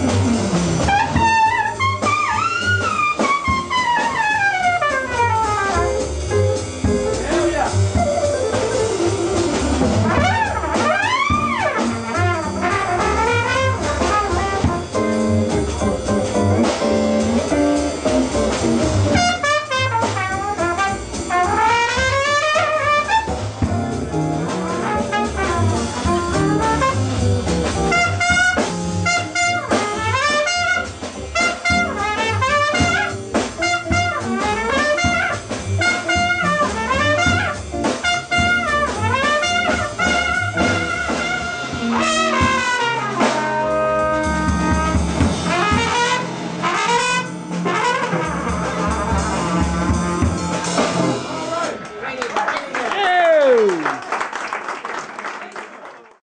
ああ。